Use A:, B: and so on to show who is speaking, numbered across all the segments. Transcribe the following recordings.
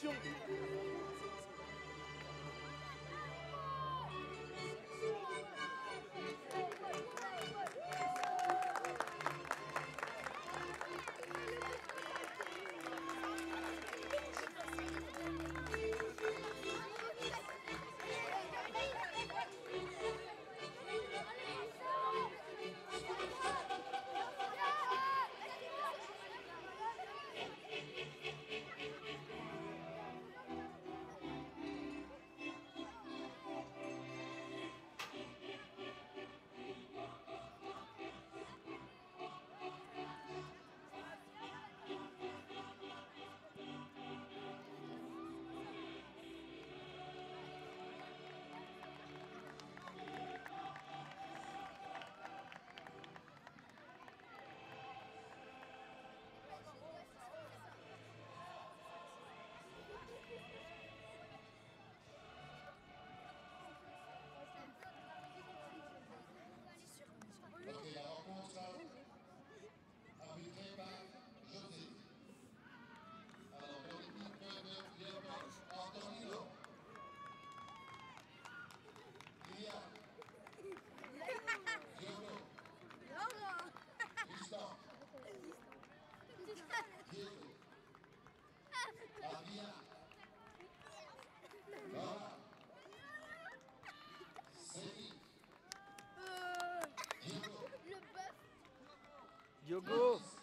A: prolongation.
B: Diego, Adrien, Laura,
C: bœuf.
D: Diogo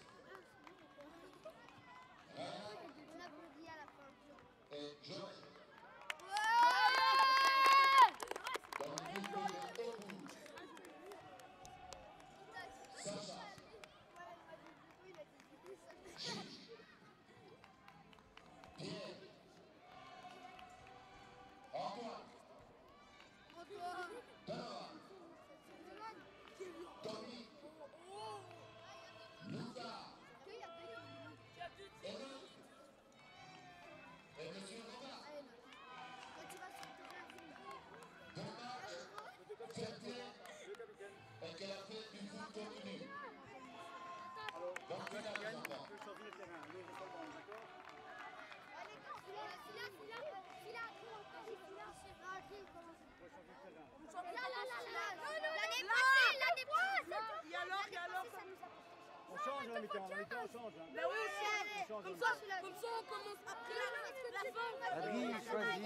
A: change la mi-temps. La mi-temps, on change. Hein.
E: Oui,
A: On change
E: comme ça, comme ça on commence après la, la fin.
D: Adrien, choisis.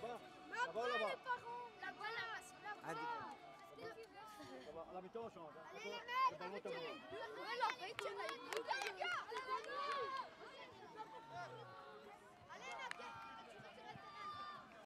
A: Là-bas Là-bas, là-bas.
C: La.
A: Là-bas. À la mi-temps, on change. hein.
C: Allez les mecs,
A: est à moi.
C: Ouais, la fête, il y en a une.